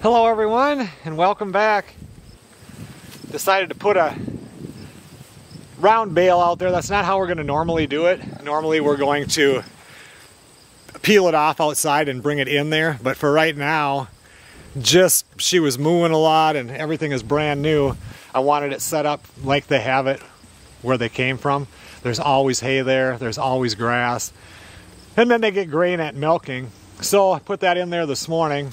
Hello everyone and welcome back. Decided to put a round bale out there. That's not how we're going to normally do it. Normally we're going to peel it off outside and bring it in there. But for right now, just she was mooing a lot and everything is brand new. I wanted it set up like they have it where they came from. There's always hay there. There's always grass. And then they get grain at milking. So I put that in there this morning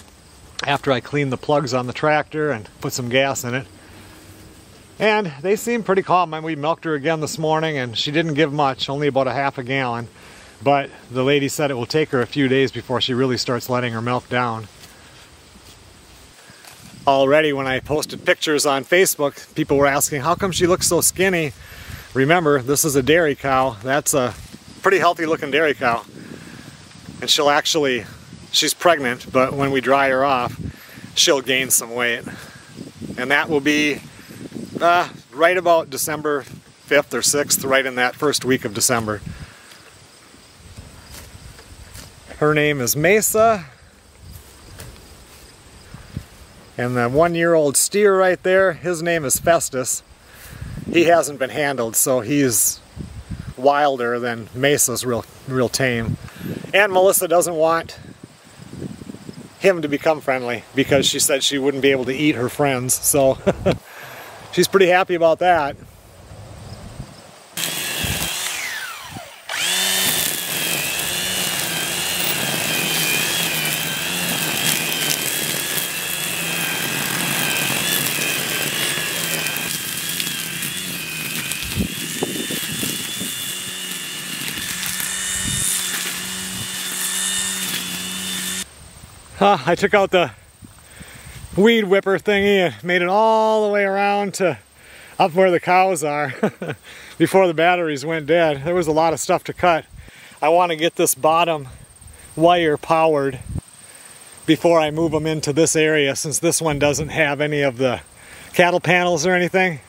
after I cleaned the plugs on the tractor and put some gas in it. And they seem pretty calm. And we milked her again this morning and she didn't give much, only about a half a gallon. But the lady said it will take her a few days before she really starts letting her milk down. Already when I posted pictures on Facebook, people were asking, how come she looks so skinny? Remember, this is a dairy cow. That's a pretty healthy looking dairy cow. And she'll actually she's pregnant, but when we dry her off, she'll gain some weight. And that will be uh, right about December 5th or 6th, right in that first week of December. Her name is Mesa. And the one-year-old steer right there, his name is Festus. He hasn't been handled, so he's wilder than Mesa's real, real tame. And Melissa doesn't want him to become friendly because she said she wouldn't be able to eat her friends. So she's pretty happy about that. Huh, I took out the weed whipper thingy and made it all the way around to up where the cows are before the batteries went dead. There was a lot of stuff to cut. I want to get this bottom wire powered before I move them into this area since this one doesn't have any of the cattle panels or anything.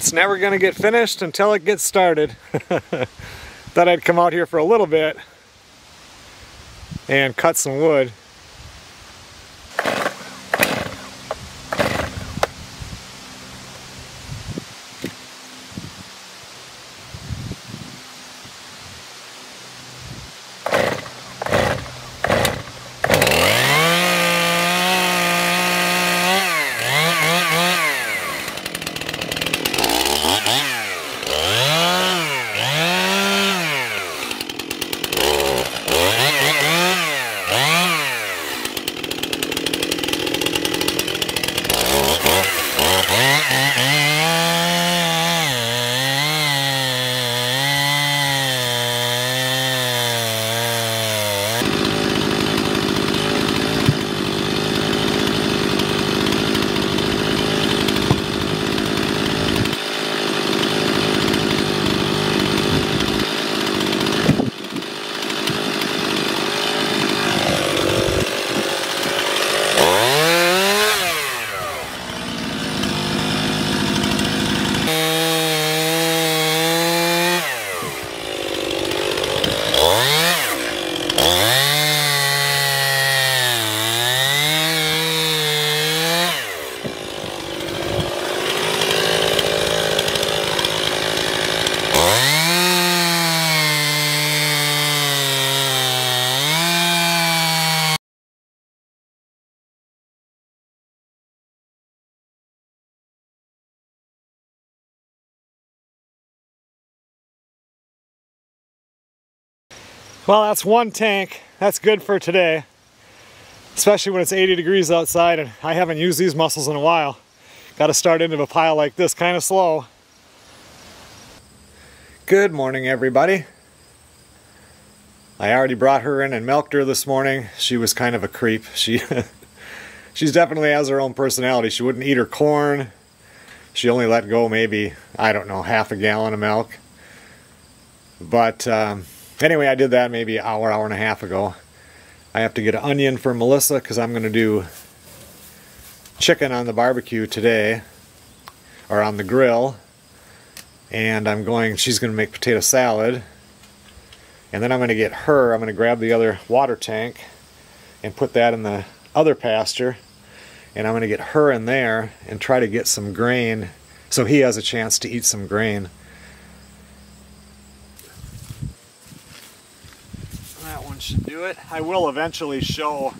It's never to get finished until it gets started. Thought I'd come out here for a little bit and cut some wood. Well, that's one tank. That's good for today. Especially when it's 80 degrees outside and I haven't used these muscles in a while. Got to start into a pile like this kind of slow. Good morning, everybody. I already brought her in and milked her this morning. She was kind of a creep. She she's definitely has her own personality. She wouldn't eat her corn. She only let go maybe, I don't know, half a gallon of milk. But um, anyway, I did that maybe an hour, hour and a half ago. I have to get an onion for Melissa because I'm going to do chicken on the barbecue today, or on the grill. And I'm going, she's going to make potato salad. And then I'm going to get her, I'm going to grab the other water tank and put that in the other pasture. And I'm going to get her in there and try to get some grain so he has a chance to eat some grain. That one should do it. I will eventually show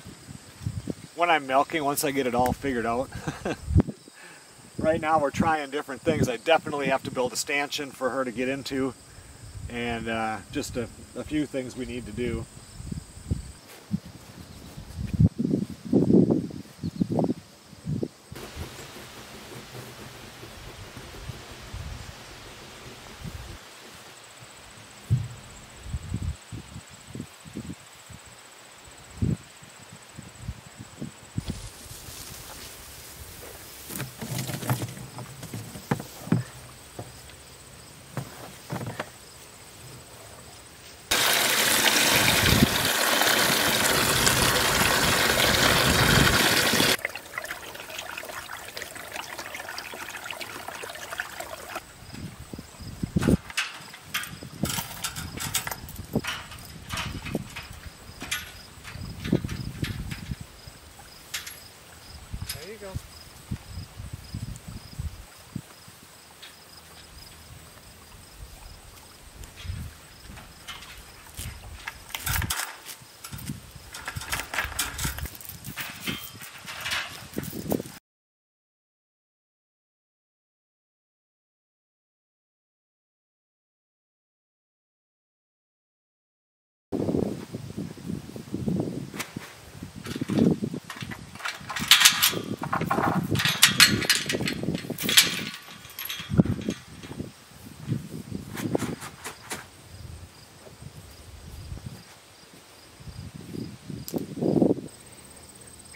when I'm milking once I get it all figured out. right now we're trying different things. I definitely have to build a stanchion for her to get into and uh, just a, a few things we need to do.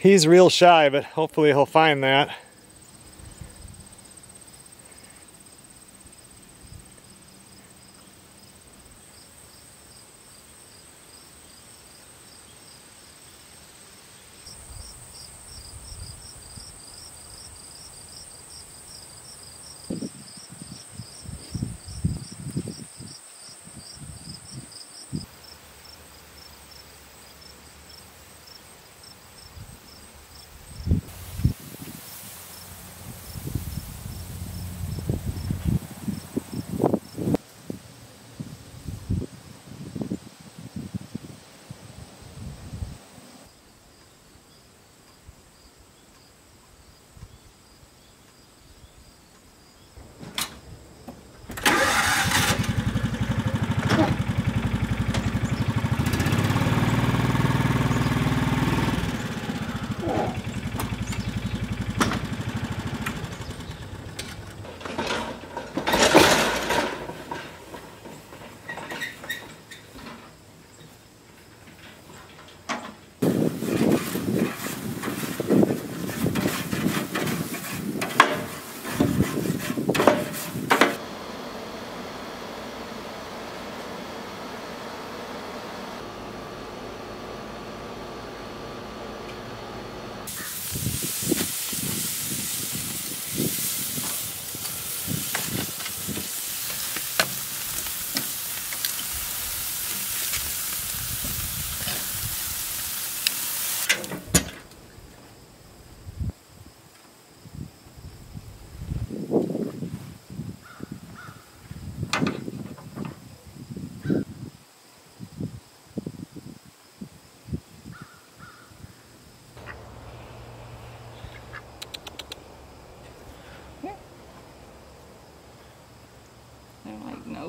He's real shy, but hopefully he'll find that.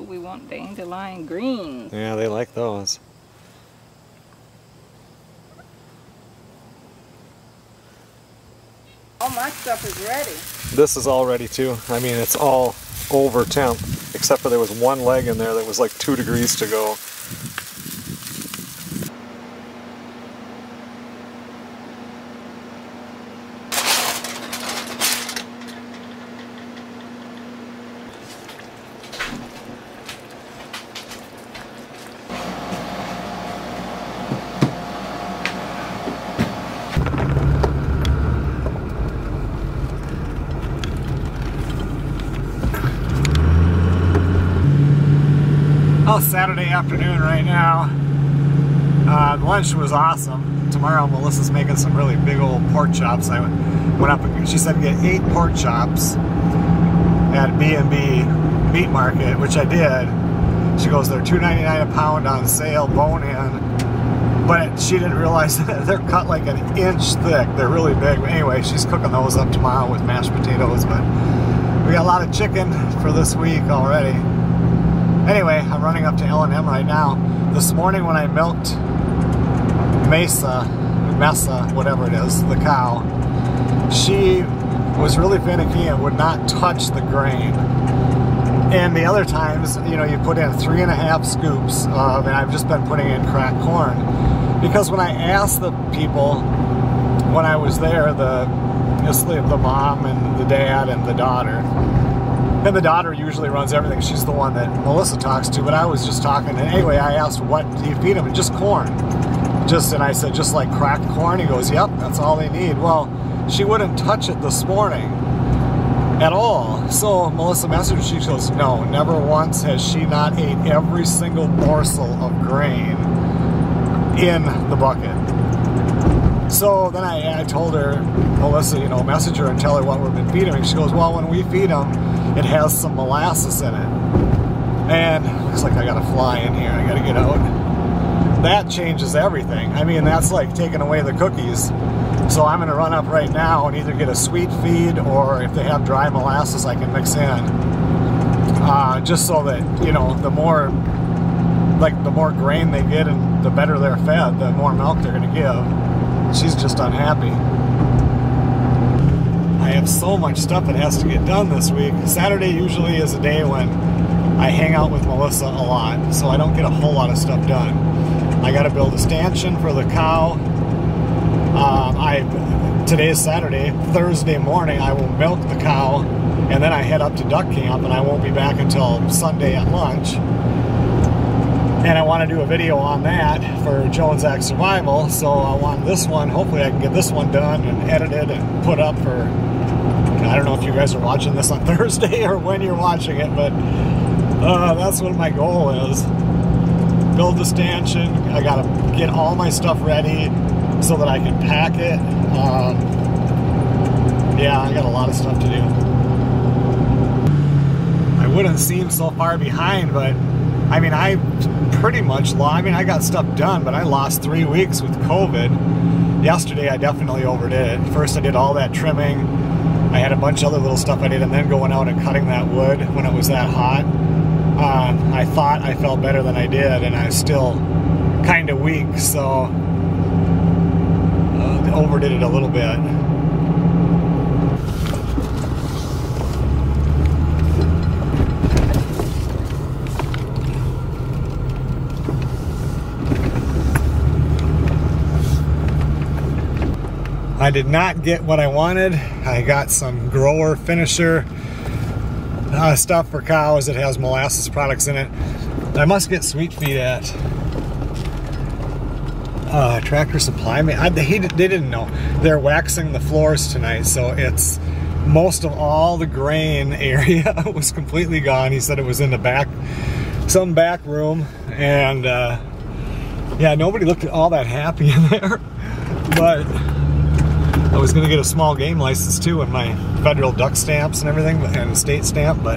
We want dandelion greens. Yeah, they like those. All my stuff is ready. This is all ready too. I mean, it's all over temp, except for there was one leg in there that was like two degrees to go. Well, Saturday afternoon right now. Uh, lunch was awesome. Tomorrow Melissa's making some really big old pork chops. I went up, she said get eight pork chops at B&B Meat Market, which I did. She goes, they're $2.99 a pound on sale, bone in. But she didn't realize that they're cut like an inch thick. They're really big. But anyway, she's cooking those up tomorrow with mashed potatoes. But we got a lot of chicken for this week already. Anyway, I'm running up to L&M right now. This morning when I milked Mesa, Mesa, whatever it is, the cow, she was really finicky and would not touch the grain. And the other times, you know, you put in three and a half scoops of, and I've just been putting in cracked corn. Because when I asked the people when I was there, the, the mom and the dad and the daughter, and the daughter usually runs everything. She's the one that Melissa talks to, but I was just talking. And anyway, I asked, what do you feed them? Just corn. Just, and I said, just like cracked corn? He goes, yep, that's all they need. Well, she wouldn't touch it this morning at all. So Melissa messaged, she goes, no, never once has she not ate every single morsel of grain in the bucket. So then I, I told her, Melissa, you know, message her and tell her what we've been feeding. She goes, well, when we feed them, it has some molasses in it. And looks like I gotta fly in here. I got to get out. That changes everything. I mean, that's like taking away the cookies. So I'm going to run up right now and either get a sweet feed or if they have dry molasses, I can mix in. Uh, just so that, you know, the more like the more grain they get and the better they're fed, the more milk they're going to give. She's just unhappy. I have so much stuff that has to get done this week. Saturday usually is a day when I hang out with Melissa a lot, so I don't get a whole lot of stuff done. I got to build a stanchion for the cow. Um, I today is Saturday. Thursday morning, I will milk the cow, and then I head up to duck camp, and I won't be back until Sunday at lunch. And I want to do a video on that for Jones Act Survival. So I want this one. Hopefully, I can get this one done and edited and put up for. I don't know if you guys are watching this on Thursday or when you're watching it, but uh, that's what my goal is. Build the stanchion. I got to get all my stuff ready so that I can pack it. Um, yeah, I got a lot of stuff to do. I wouldn't seem so far behind, but I mean, I pretty much lost. I mean, I got stuff done, but I lost three weeks with COVID. Yesterday, I definitely overdid it. First, I did all that trimming. I had a bunch of other little stuff I did, and then going out and cutting that wood when it was that hot. Um, I thought I felt better than I did, and I was still kind of weak, so uh, overdid it a little bit. I did not get what I wanted. I got some grower finisher uh, stuff for cows that has molasses products in it. I must get sweet feed at uh, Tractor Supply. I, they, they didn't know. They're waxing the floors tonight, so it's most of all the grain area was completely gone. He said it was in the back, some back room, and uh, yeah, nobody looked all that happy in there, but I was going to get a small game license too and my federal duck stamps and everything and a state stamp, but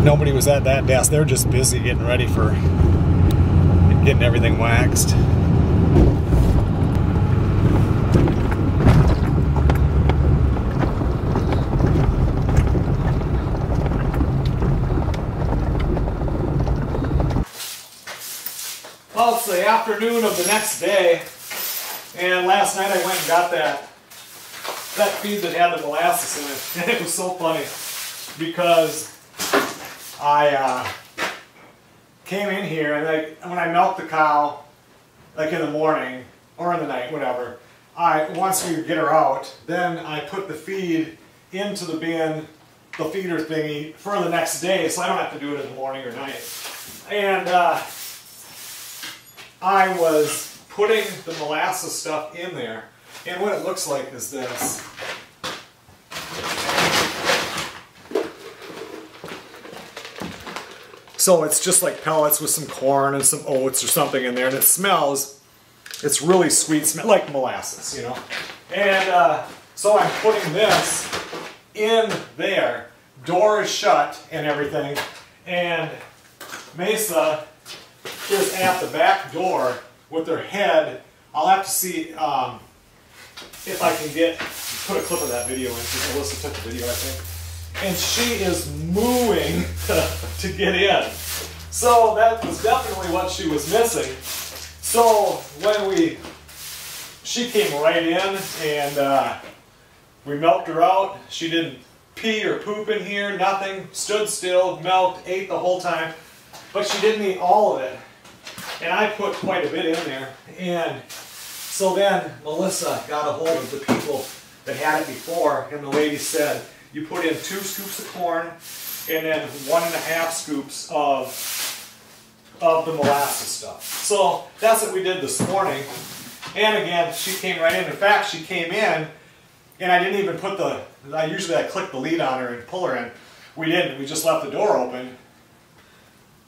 nobody was at that desk. They're just busy getting ready for getting everything waxed. Well, it's the afternoon of the next day, and last night I went and got that that feed that had the molasses in it, and it was so funny because I uh, came in here and like when I milk the cow, like in the morning or in the night, whatever. I once we get her out, then I put the feed into the bin, the feeder thingy for the next day, so I don't have to do it in the morning or night. And uh, I was putting the molasses stuff in there. And what it looks like is this. So it's just like pellets with some corn and some oats or something in there, and it smells, it's really sweet smell, like molasses, you know. And uh, so I'm putting this in there, door is shut and everything, and Mesa is at the back door with their head. I'll have to see um, if I can get, put a clip of that video in, because Melissa took the video, I think. And she is mooing to get in. So that was definitely what she was missing. So when we, she came right in and uh, we milked her out. She didn't pee or poop in here, nothing. Stood still, milked, ate the whole time. But she didn't eat all of it. And I put quite a bit in there. And so then Melissa got a hold of the people that had it before, and the lady said, you put in two scoops of corn and then one and a half scoops of, of the molasses stuff. So that's what we did this morning. And again, she came right in. In fact, she came in and I didn't even put the, I usually I click the lead on her and pull her in. We didn't, we just left the door open.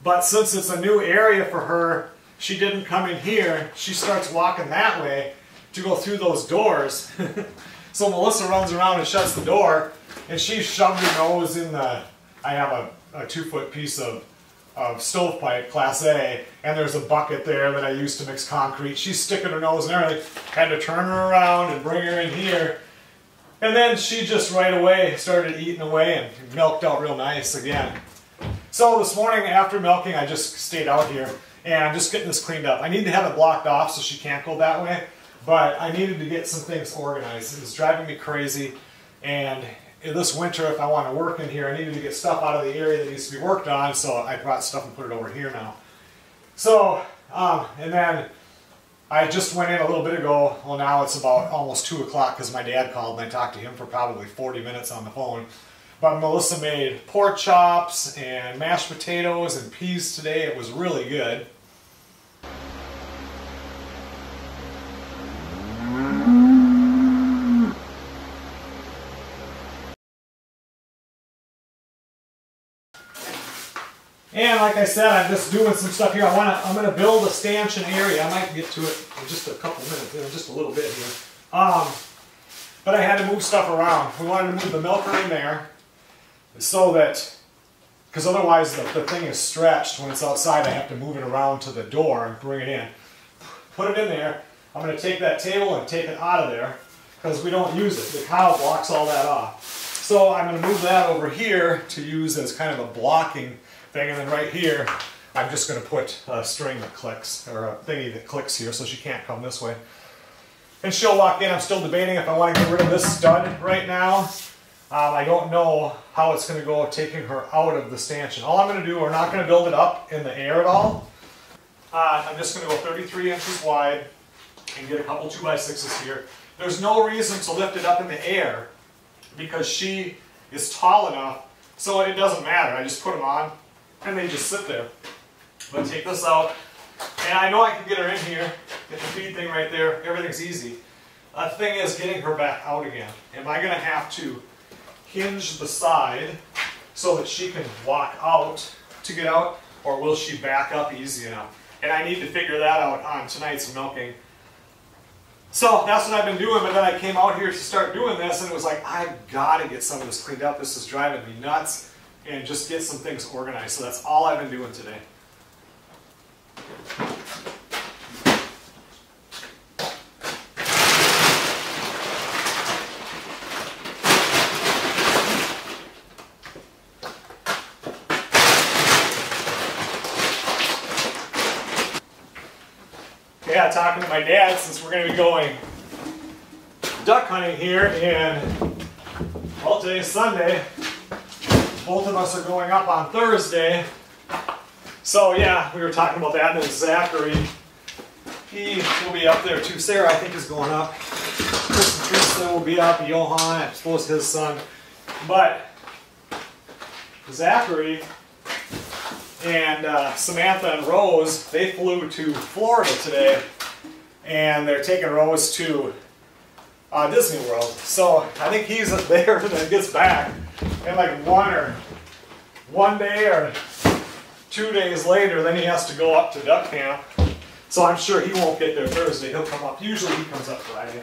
But since it's a new area for her, she didn't come in here. She starts walking that way to go through those doors. so Melissa runs around and shuts the door, and she shoved her nose in the, I have a, a two foot piece of, of stovepipe, class A, and there's a bucket there that I use to mix concrete. She's sticking her nose in there. Had to turn her around and bring her in here. And then she just right away started eating away and milked out real nice again. So this morning after milking, I just stayed out here and I'm just getting this cleaned up. I need to have it blocked off so she can't go that way, but I needed to get some things organized. It was driving me crazy, and this winter, if I want to work in here, I needed to get stuff out of the area that needs to be worked on, so I brought stuff and put it over here now. So, um, and then I just went in a little bit ago. Well, now it's about almost 2 o'clock because my dad called and I talked to him for probably 40 minutes on the phone. But Melissa made pork chops and mashed potatoes and peas today. It was really good. And like I said, I'm just doing some stuff here. I want to. I'm going to build a stanchion area. I might get to it in just a couple minutes, you know, just a little bit here. Um, but I had to move stuff around. We wanted to move the milker in there so that, because otherwise the, the thing is stretched when it's outside. I have to move it around to the door and bring it in. Put it in there. I'm going to take that table and take it out of there because we don't use it. The cow blocks all that off. So I'm going to move that over here to use as kind of a blocking thing. And then right here, I'm just going to put a string that clicks, or a thingy that clicks here so she can't come this way. And she'll walk in. I'm still debating if I want to get rid of this stud right now. Um, I don't know how it's going to go taking her out of the stanchion. All I'm going to do, we're not going to build it up in the air at all. Uh, I'm just going to go 33 inches wide and get a couple 2x6s here. There's no reason to lift it up in the air because she is tall enough so it doesn't matter. I just put them on and they just sit there. But take this out, and I know I can get her in here, get the feed thing right there, everything's easy. The thing is getting her back out again. Am I going to have to hinge the side so that she can walk out to get out, or will she back up easy enough? And I need to figure that out on tonight's milking. So that's what I've been doing, but then I came out here to start doing this, and it was like, I've got to get some of this cleaned up. This is driving me nuts and just get some things organized. So that's all I've been doing today. Yeah, talking to my dad since we're going to be going duck hunting here and well today's Sunday both of us are going up on Thursday. So yeah, we were talking about that, and then Zachary, he will be up there too. Sarah, I think, is going up. And Teresa will be up. Johan, I suppose his son. But Zachary and uh, Samantha and Rose, they flew to Florida today, and they're taking Rose to uh, Disney World. So I think he's there and then gets back in like one or one day or two days later, then he has to go up to duck camp. So I'm sure he won't get there Thursday. He'll come up. Usually he comes up Friday.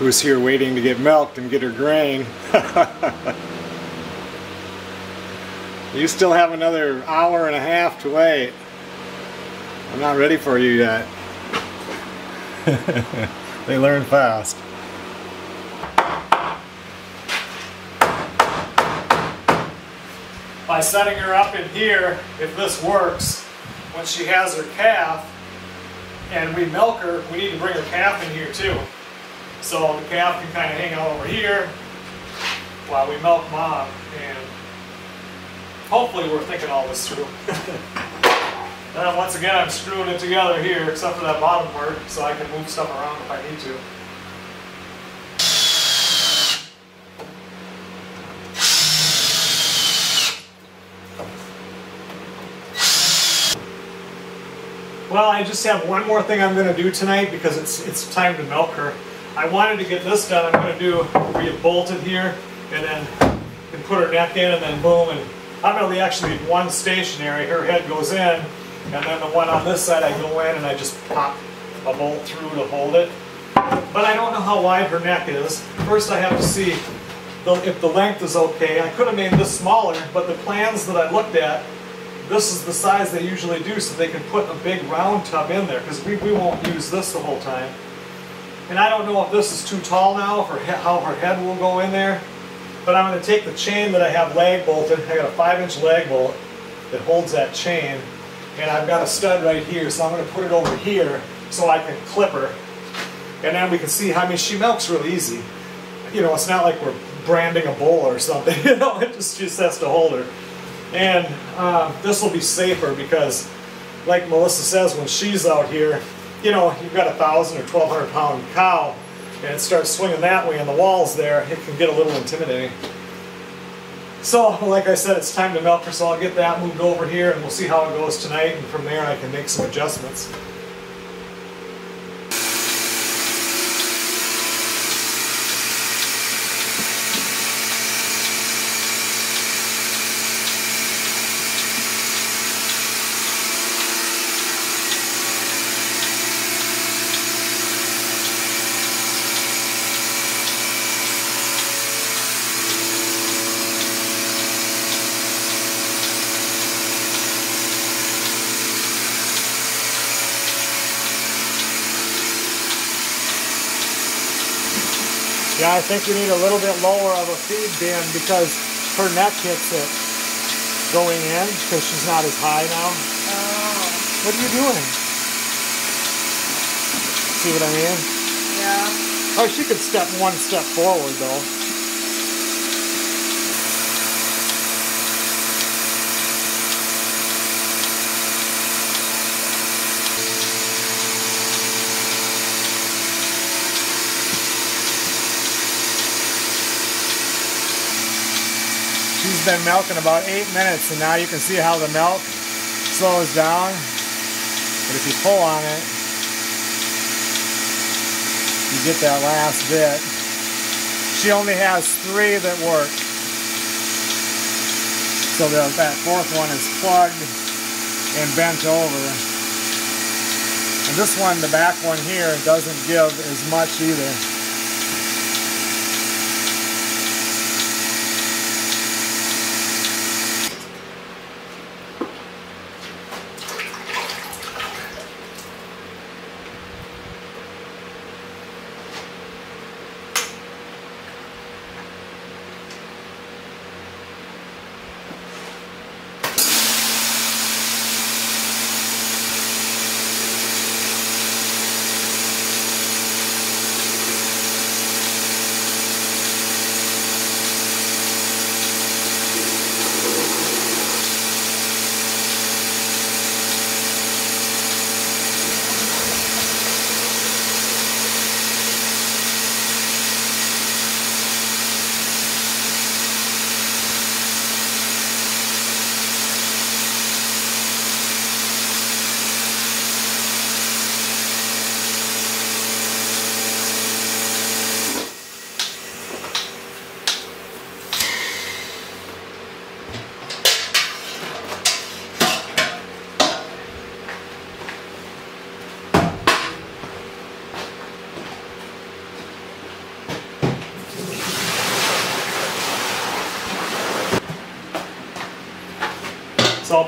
Who's here waiting to get milked and get her grain. you still have another hour and a half to wait. I'm not ready for you yet. they learn fast. By setting her up in here, if this works, when she has her calf and we milk her, we need to bring her calf in here too. So the calf can kind of hang out over here while we milk mom and hopefully we're thinking all this through. and uh, once again I'm screwing it together here except for that bottom part so I can move stuff around if I need to. Well, I just have one more thing I'm going to do tonight because it's it's time to milk her. I wanted to get this done. I'm going to do where you bolt it here and then can put her neck in and then boom. And I'm going to actually one stationary. Her head goes in and then the one on this side I go in and I just pop a bolt through to hold it. But I don't know how wide her neck is. First I have to see the, if the length is okay. I could have made this smaller, but the plans that I looked at, this is the size they usually do so they can put a big round tub in there because we, we won't use this the whole time. And I don't know if this is too tall now for how her head will go in there. But I'm going to take the chain that I have lag bolted. I got a 5 inch lag bolt that holds that chain. And I've got a stud right here, so I'm going to put it over here so I can clip her. And then we can see, I mean, she milks really easy. You know, it's not like we're branding a bull or something. You know, it just, just has to hold her. And uh, this will be safer because, like Melissa says, when she's out here, you know, you've got a thousand or twelve hundred pound cow and it starts swinging that way and the wall's there, it can get a little intimidating. So, like I said, it's time to milk her, so I'll get that moved over here and we'll see how it goes tonight and from there I can make some adjustments. Yeah, I think you need a little bit lower of a feed bin because her neck hits it going in because she's not as high now. Oh, What are you doing? See what I mean? yeah. Oh, she could step one step forward though. Been milking about eight minutes and now you can see how the milk slows down. But if you pull on it, you get that last bit. She only has three that work. So the, that fourth one is plugged and bent over. And this one, the back one here, doesn't give as much either.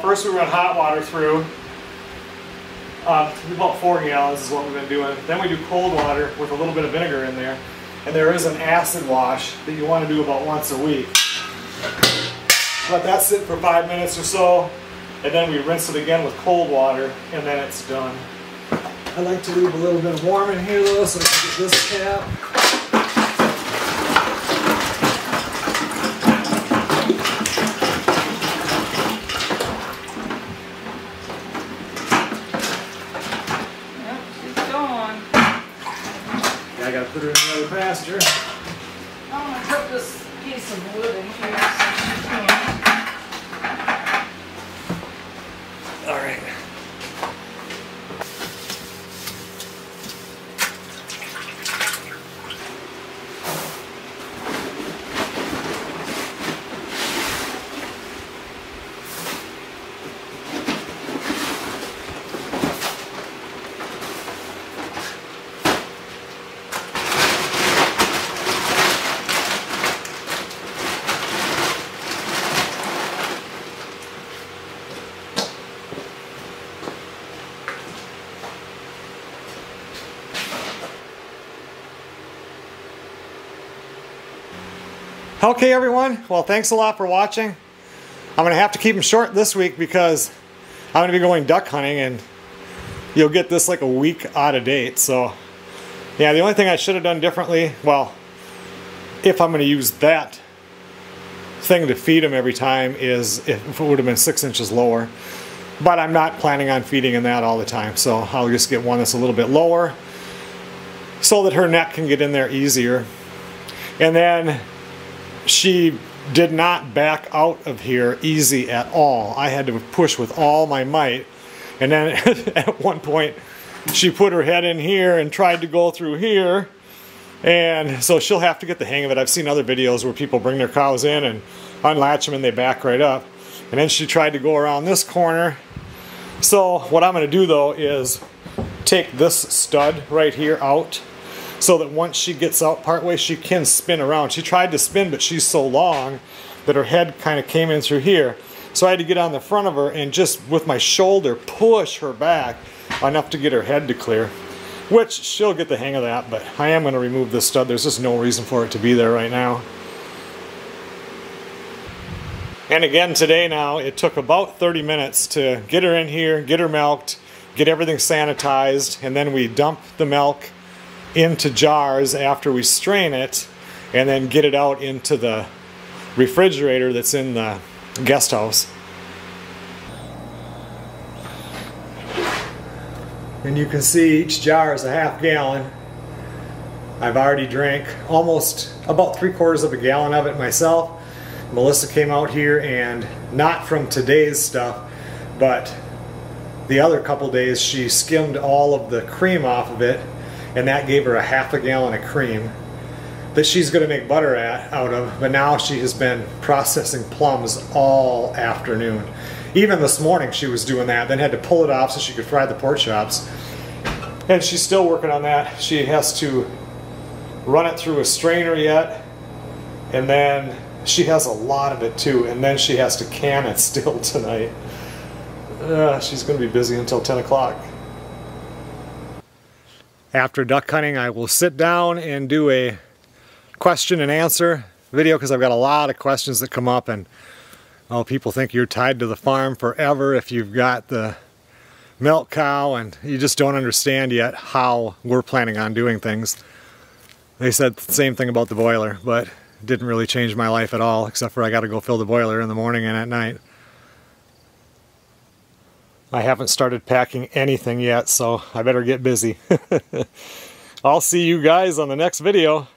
First we run hot water through. Um, about four gallons is what we've been doing. Then we do cold water with a little bit of vinegar in there. And there is an acid wash that you want to do about once a week. Let that sit for five minutes or so. And then we rinse it again with cold water and then it's done. I like to leave a little bit warm in here though so I can get this cap. Yep, she's gone. Yeah, I gotta put her in the other pasture. I'm gonna put this piece of wood in here Okay, everyone. Well, thanks a lot for watching. I'm going to have to keep them short this week because I'm going to be going duck hunting and you'll get this like a week out of date. So, yeah, the only thing I should have done differently, well, if I'm going to use that thing to feed them every time, is if it would have been six inches lower. But I'm not planning on feeding in that all the time. So I'll just get one that's a little bit lower so that her neck can get in there easier. And then she did not back out of here easy at all. I had to push with all my might. And then at one point, she put her head in here and tried to go through here. And so she'll have to get the hang of it. I've seen other videos where people bring their cows in and unlatch them and they back right up. And then she tried to go around this corner. So what I'm going to do though is take this stud right here out so that once she gets out partway, she can spin around. She tried to spin, but she's so long that her head kind of came in through here. So I had to get on the front of her and just with my shoulder push her back enough to get her head to clear. which she'll get the hang of that, but I am going to remove this stud. There's just no reason for it to be there right now. And again today now, it took about 30 minutes to get her in here, get her milked, get everything sanitized, and then we dump the milk into jars after we strain it, and then get it out into the refrigerator that's in the guest house. And you can see each jar is a half gallon. I've already drank almost about three quarters of a gallon of it myself. Melissa came out here and not from today's stuff, but the other couple days she skimmed all of the cream off of it and that gave her a half a gallon of cream that she's going to make butter at, out of, but now she has been processing plums all afternoon. Even this morning she was doing that, then had to pull it off so she could fry the pork chops. And she's still working on that. She has to run it through a strainer yet, and then she has a lot of it too, and then she has to can it still tonight. Uh, she's going to be busy until 10 o'clock. After duck hunting, I will sit down and do a question and answer video because I've got a lot of questions that come up and oh, people think you're tied to the farm forever if you've got the milk cow and you just don't understand yet how we're planning on doing things. They said the same thing about the boiler, but didn't really change my life at all except for I got to go fill the boiler in the morning and at night. I haven't started packing anything yet, so I better get busy. I'll see you guys on the next video.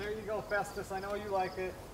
There you go, Festus. I know you like it.